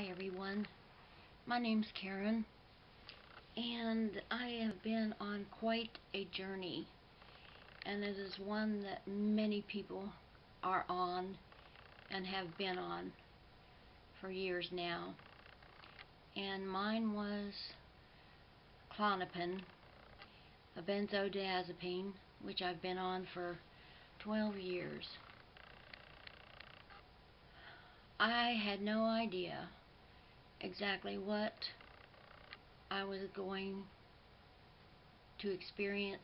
Hi everyone, my name's Karen and I have been on quite a journey and it is one that many people are on and have been on for years now and mine was Klonopin, a benzodiazepine which I've been on for 12 years. I had no idea exactly what I was going to experience.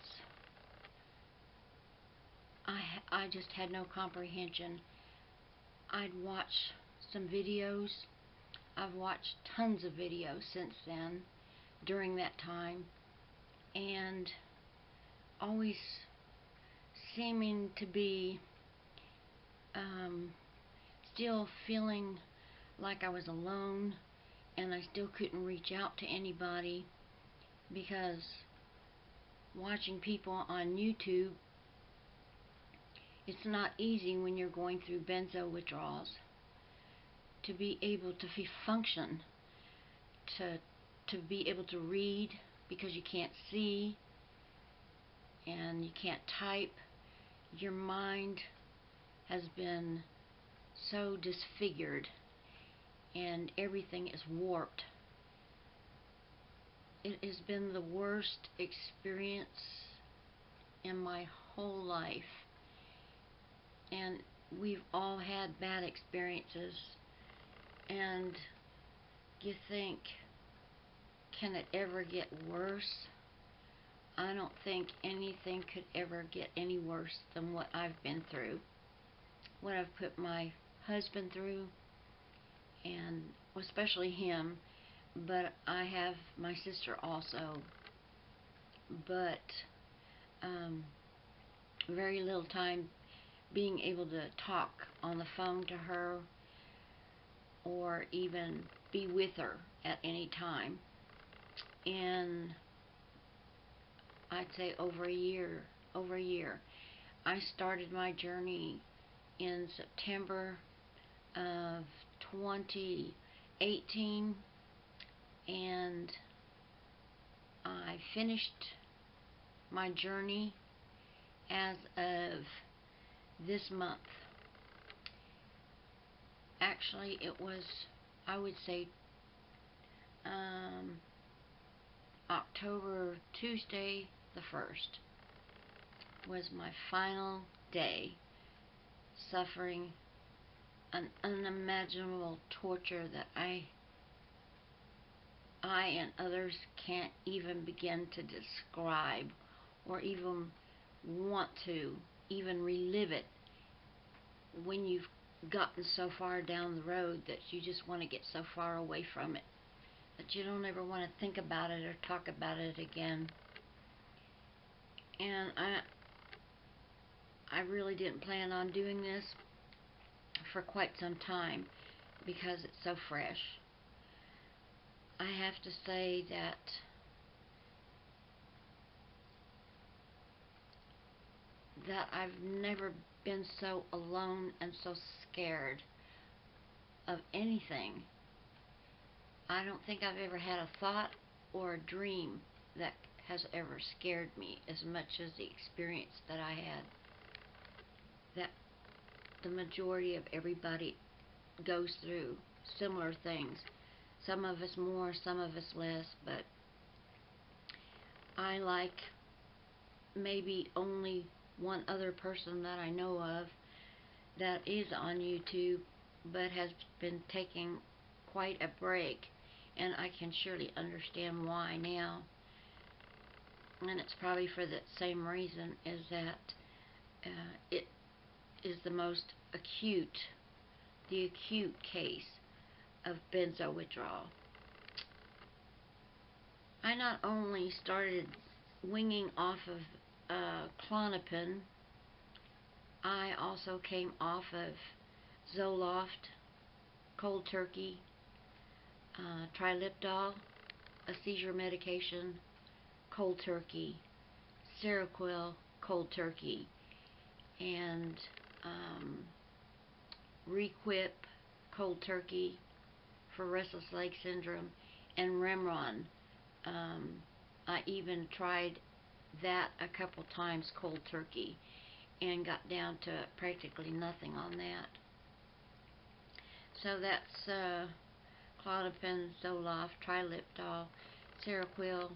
I, I just had no comprehension. I'd watched some videos. I've watched tons of videos since then, during that time, and always seeming to be um, still feeling like I was alone and I still couldn't reach out to anybody because watching people on YouTube it's not easy when you're going through benzo withdrawals to be able to function to to be able to read because you can't see and you can't type. Your mind has been so disfigured and everything is warped. It has been the worst experience in my whole life. And we've all had bad experiences. And you think, can it ever get worse? I don't think anything could ever get any worse than what I've been through. What I've put my husband through, and especially him, but I have my sister also, but um, very little time being able to talk on the phone to her or even be with her at any time. And I'd say over a year, over a year. I started my journey in September of 2018 and I finished my journey as of this month. Actually, it was, I would say, um, October, Tuesday the 1st was my final day suffering an unimaginable torture that I I and others can't even begin to describe or even want to even relive it. When you've gotten so far down the road that you just want to get so far away from it that you don't ever want to think about it or talk about it again. And I I really didn't plan on doing this for quite some time because it's so fresh. I have to say that that I've never been so alone and so scared of anything. I don't think I've ever had a thought or a dream that has ever scared me as much as the experience that I had. That the majority of everybody goes through similar things. Some of us more, some of us less, but I like maybe only one other person that I know of that is on YouTube but has been taking quite a break and I can surely understand why now and it's probably for the same reason is that uh, it is the most acute, the acute case of benzo withdrawal. I not only started winging off of uh, Klonopin, I also came off of Zoloft, cold turkey, uh, Trileptal, a seizure medication, cold turkey, Seroquel, cold turkey, and um, Requip cold turkey for restless leg syndrome and Remeron. Um, I even tried that a couple times cold turkey and got down to practically nothing on that. So that's uh, Klonopin, Zoloft, Trileptal, Seroquel,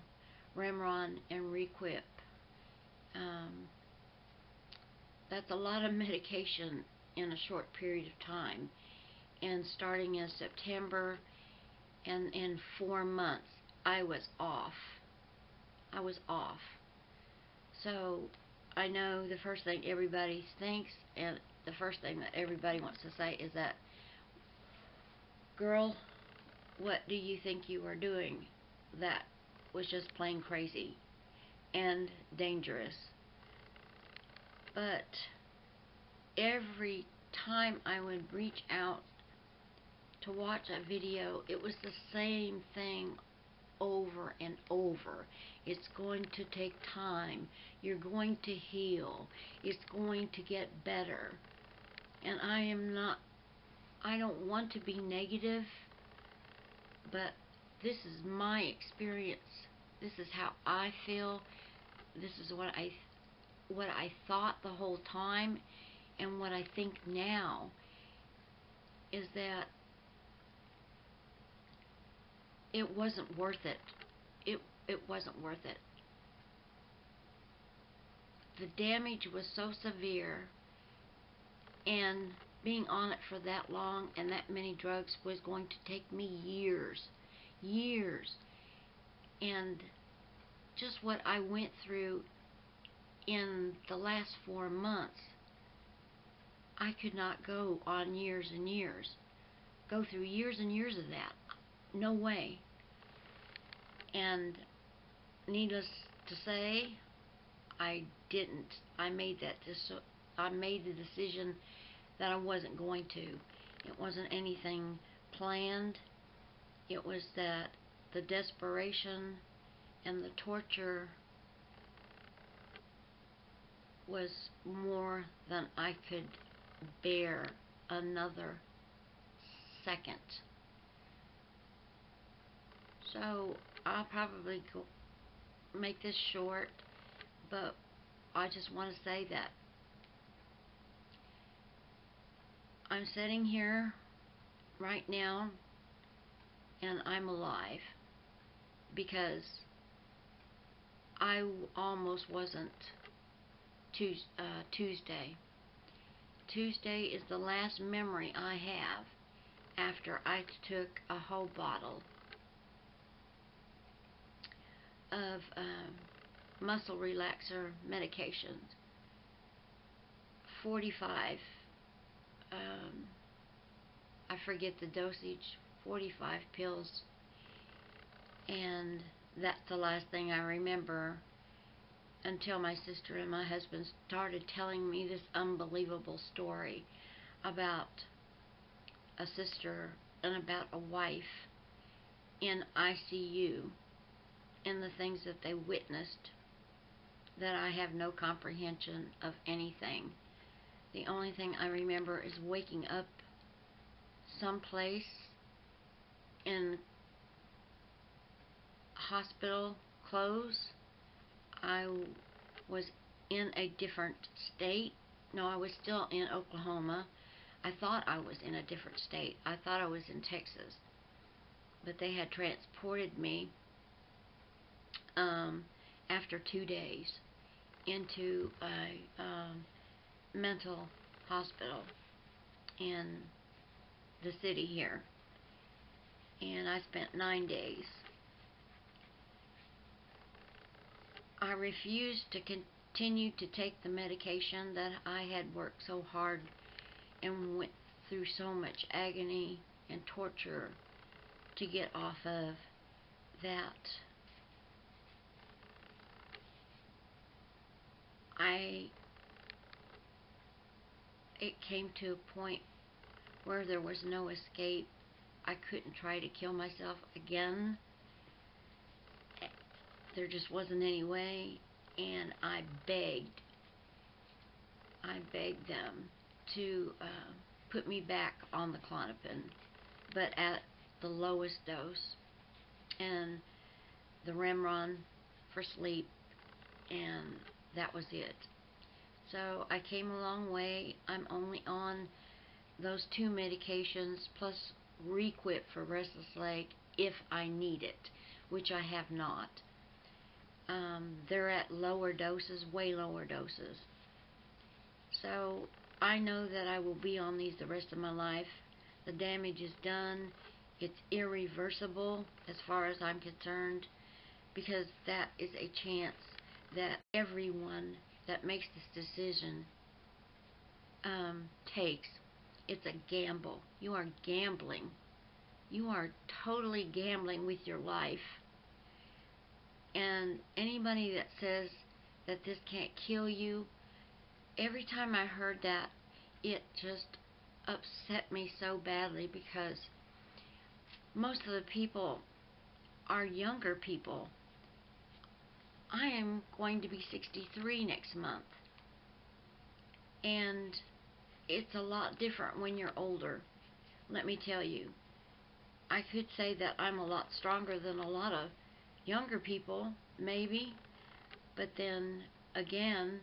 Remeron, and Requip. Um, that's a lot of medication in a short period of time. And starting in September and in four months, I was off. I was off. So I know the first thing everybody thinks and the first thing that everybody wants to say is that, girl, what do you think you are doing? That was just plain crazy and dangerous. But every time I would reach out to watch a video, it was the same thing over and over. It's going to take time. You're going to heal. It's going to get better. And I am not, I don't want to be negative, but this is my experience. This is how I feel. This is what I what I thought the whole time and what I think now is that it wasn't worth it. It it wasn't worth it. The damage was so severe and being on it for that long and that many drugs was going to take me years. Years. And just what I went through in the last four months, I could not go on years and years. Go through years and years of that. No way. And needless to say, I didn't. I made that I made the decision that I wasn't going to. It wasn't anything planned. It was that the desperation and the torture was more than I could bear another second. So I'll probably make this short, but I just want to say that I'm sitting here right now and I'm alive because I almost wasn't uh, Tuesday. Tuesday is the last memory I have after I took a whole bottle of um, muscle relaxer medications. 45, um, I forget the dosage, 45 pills, and that's the last thing I remember until my sister and my husband started telling me this unbelievable story about a sister and about a wife in ICU and the things that they witnessed that I have no comprehension of anything. The only thing I remember is waking up someplace in hospital clothes I was in a different state. No, I was still in Oklahoma. I thought I was in a different state. I thought I was in Texas. But they had transported me um, after two days into a um, mental hospital in the city here. And I spent nine days I refused to continue to take the medication that I had worked so hard and went through so much agony and torture to get off of that I it came to a point where there was no escape. I couldn't try to kill myself again there just wasn't any way and I begged I begged them to uh, put me back on the Klonopin, but at the lowest dose and the Remeron for sleep, and that was it. So I came a long way. I'm only on those two medications plus Requip for restless leg if I need it, which I have not. Um, they're at lower doses, way lower doses. So I know that I will be on these the rest of my life. The damage is done. It's irreversible as far as I'm concerned because that is a chance that everyone that makes this decision um, takes. It's a gamble. You are gambling. You are totally gambling with your life. And anybody that says that this can't kill you, every time I heard that, it just upset me so badly because most of the people are younger people. I am going to be 63 next month. And it's a lot different when you're older. Let me tell you. I could say that I'm a lot stronger than a lot of younger people, maybe. But then again,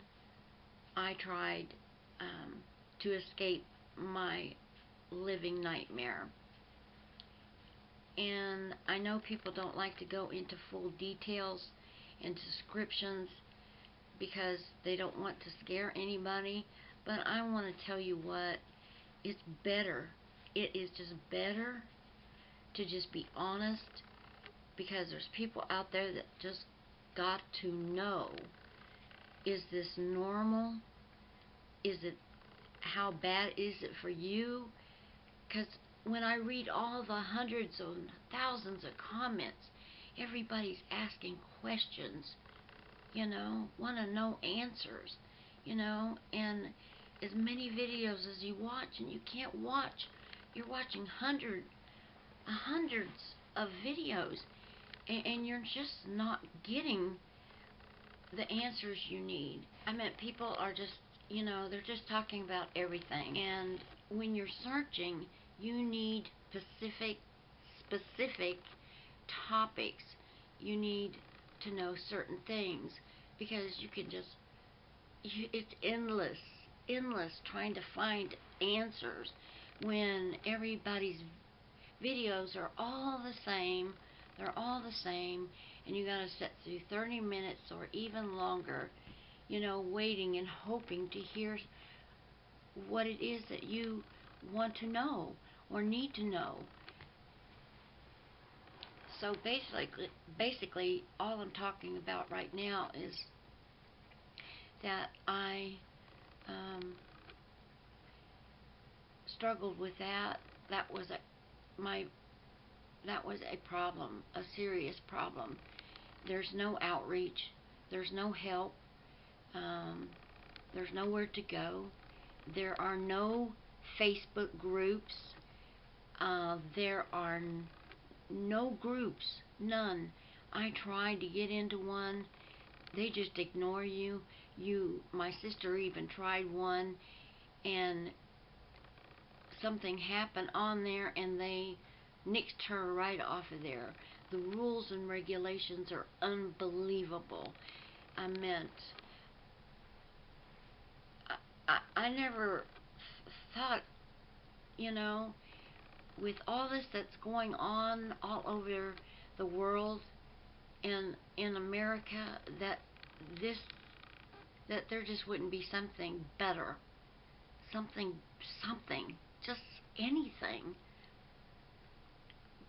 I tried um, to escape my living nightmare. And I know people don't like to go into full details and descriptions because they don't want to scare anybody. But I want to tell you what, it's better. It is just better to just be honest because there's people out there that just got to know is this normal? Is it how bad is it for you? Because when I read all the hundreds and thousands of comments, everybody's asking questions, you know, want to know answers, you know, and as many videos as you watch, and you can't watch, you're watching hundred, hundreds of videos, and, and you're just not getting the answers you need. I mean, people are just, you know, they're just talking about everything, and when you're searching, you need specific, specific topics. You need to know certain things because you can just, you, it's endless, endless trying to find answers when everybody's videos are all the same. They're all the same, and you got to sit through 30 minutes or even longer, you know, waiting and hoping to hear what it is that you want to know or need to know. So basically, basically, all I'm talking about right now is that I um, struggled with that. That was a my that was a problem, a serious problem. There's no outreach. There's no help. Um, there's nowhere to go. There are no Facebook groups. Uh, there are no groups, none. I tried to get into one. They just ignore you. You, my sister even tried one, and something happened on there, and they nixed her right off of there. The rules and regulations are unbelievable. I meant, I, I, I never thought, you know, with all this that's going on all over the world and in America that this that there just wouldn't be something better something something just anything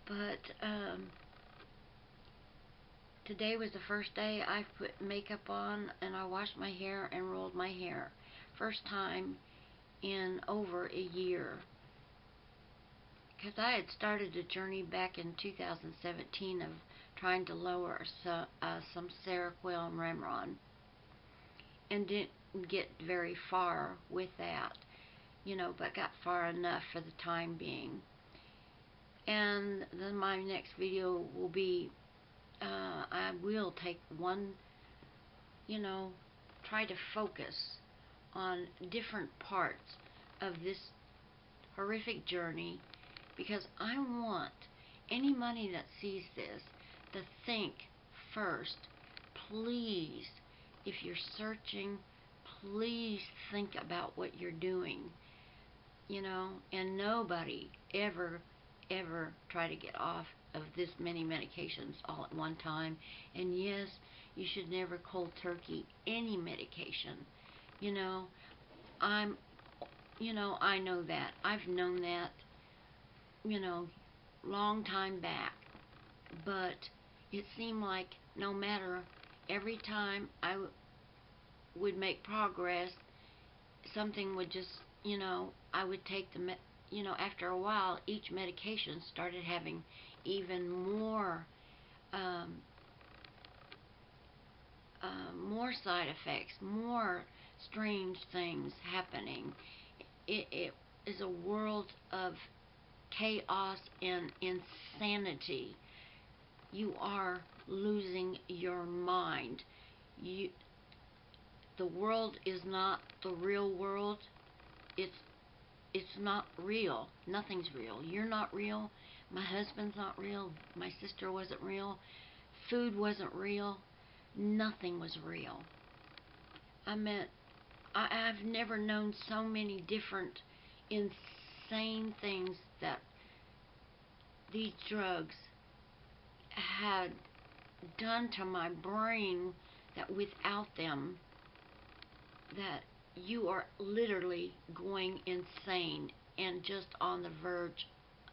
but um today was the first day I put makeup on and I washed my hair and rolled my hair first time in over a year because I had started a journey back in 2017 of trying to lower so, uh, some Seroquel and Remeron and didn't get very far with that, you know, but got far enough for the time being. And then my next video will be, uh, I will take one, you know, try to focus on different parts of this horrific journey because I want anybody that sees this to think first, please, if you're searching, please think about what you're doing. You know, and nobody ever, ever try to get off of this many medications all at one time. And yes, you should never cold turkey any medication. You know, I'm, you know, I know that. I've known that, you know, long time back. But it seemed like no matter every time I would make progress, something would just, you know, I would take the, you know, after a while, each medication started having even more, um, uh, more side effects, more strange things happening. It, it is a world of chaos and insanity. You are losing your mind. You, the world is not the real world. It's it's not real. Nothing's real. You're not real. My husband's not real. My sister wasn't real. Food wasn't real. Nothing was real. I meant I, I've never known so many different insane things that these drugs had done to my brain that without them that you are literally going insane and just on the verge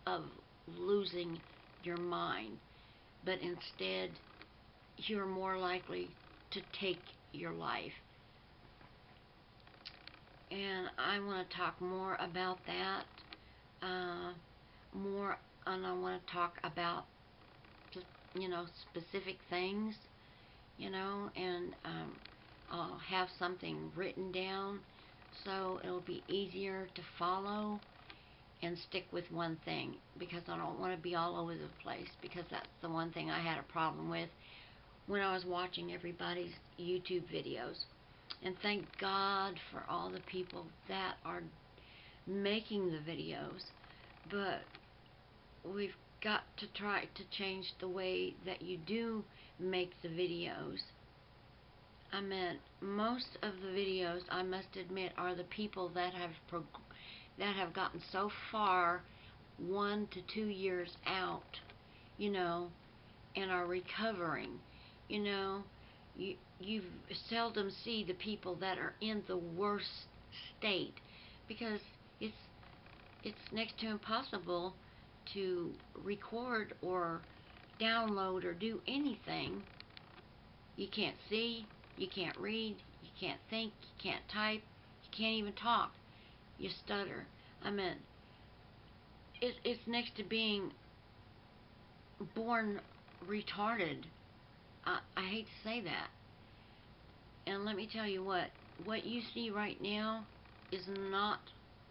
of losing your mind. But instead, you're more likely to take your life. And I want to talk more about that. Uh, more, and I want to talk about you know, specific things, you know, and um, I'll have something written down so it'll be easier to follow and stick with one thing because I don't want to be all over the place because that's the one thing I had a problem with when I was watching everybody's YouTube videos. And thank God for all the people that are making the videos, but we've got to try to change the way that you do make the videos I meant most of the videos, I must admit, are the people that have that have gotten so far, one to two years out, you know, and are recovering. You know, you you seldom see the people that are in the worst state because it's it's next to impossible to record or download or do anything. You can't see, you can't read, you can't think, you can't type, you can't even talk. You stutter. I mean, it, it's next to being born retarded. I, I hate to say that. And let me tell you what, what you see right now is not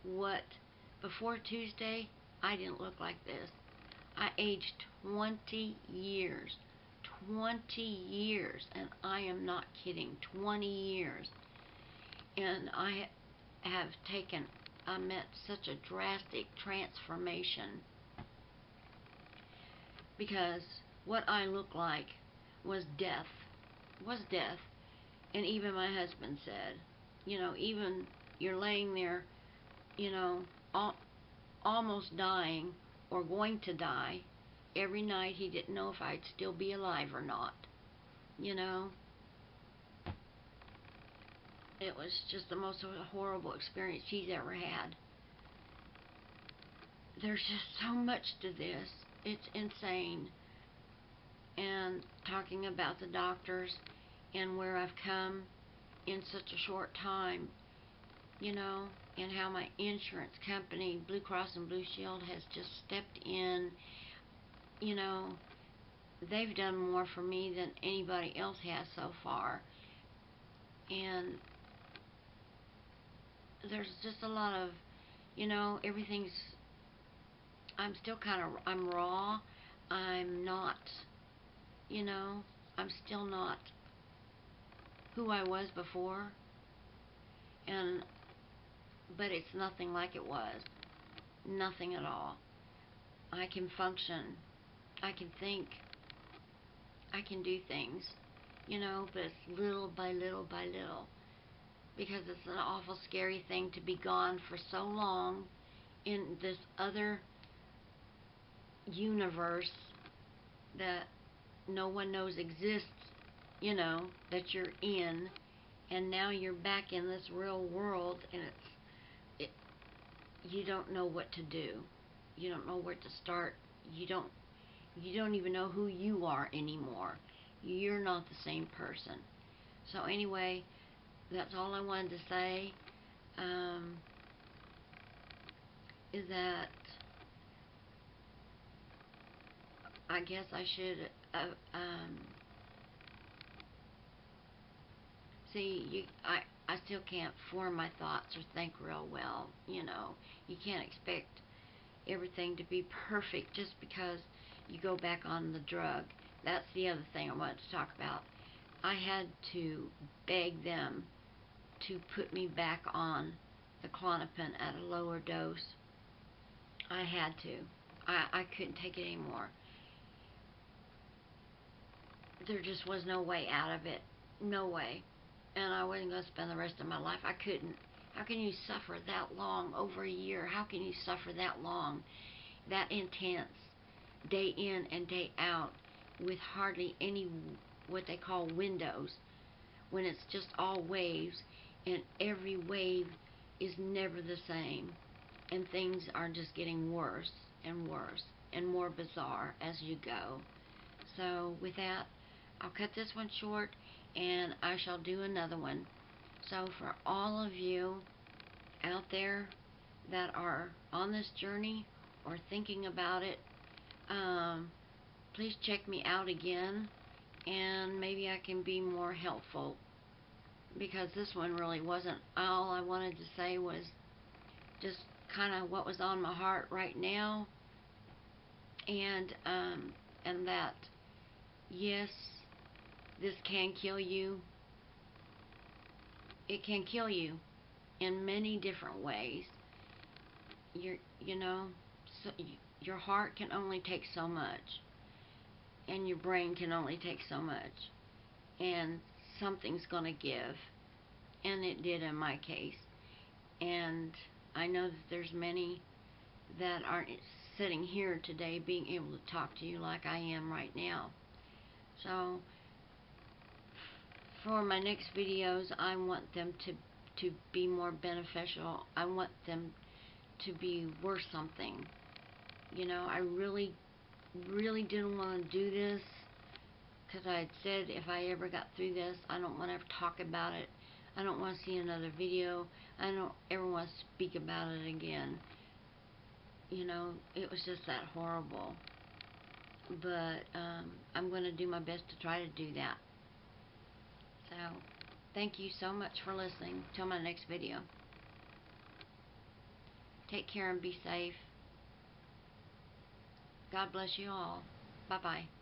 what, before Tuesday, I didn't look like this. I aged 20 years. 20 years, and I am not kidding, 20 years. And I have taken, I met such a drastic transformation because what I looked like was death, was death. And even my husband said, you know, even you're laying there, you know, al almost dying or going to die, every night he didn't know if I'd still be alive or not. You know? It was just the most horrible experience he's ever had. There's just so much to this. It's insane. And talking about the doctors and where I've come in such a short time, you know, and how my insurance company, Blue Cross and Blue Shield, has just stepped in you know, they've done more for me than anybody else has so far. And there's just a lot of, you know, everything's, I'm still kind of, I'm raw. I'm not, you know, I'm still not who I was before. And, but it's nothing like it was. Nothing at all. I can function I can think, I can do things, you know, but it's little by little by little. Because it's an awful scary thing to be gone for so long in this other universe that no one knows exists, you know, that you're in, and now you're back in this real world, and it's, it, you don't know what to do. You don't know where to start. You don't, you don't even know who you are anymore. You're not the same person. So anyway, that's all I wanted to say. Um, is that I guess I should uh, um, see you I I still can't form my thoughts or think real well you know you can't expect everything to be perfect just because you go back on the drug that's the other thing I wanted to talk about I had to beg them to put me back on the Klonopin at a lower dose I had to I, I couldn't take it anymore there just was no way out of it. No way. And I wasn't going to spend the rest of my life. I couldn't. How can you suffer that long, over a year? How can you suffer that long, that intense, day in and day out, with hardly any what they call windows, when it's just all waves, and every wave is never the same, and things are just getting worse and worse and more bizarre as you go. So, with that, I'll cut this one short and I shall do another one. So for all of you out there that are on this journey or thinking about it, um, please check me out again and maybe I can be more helpful because this one really wasn't all I wanted to say was just kind of what was on my heart right now and um, and that yes this can kill you. It can kill you in many different ways. Your, you know, so your heart can only take so much, and your brain can only take so much, and something's gonna give, and it did in my case. And I know that there's many that aren't sitting here today being able to talk to you like I am right now. So for my next videos, I want them to to be more beneficial. I want them to be worth something. You know, I really, really didn't want to do this because I had said if I ever got through this, I don't want to ever talk about it. I don't want to see another video. I don't ever want to speak about it again. You know, it was just that horrible. But um, I'm going to do my best to try to do that. So, thank you so much for listening. Till my next video. Take care and be safe. God bless you all. Bye-bye.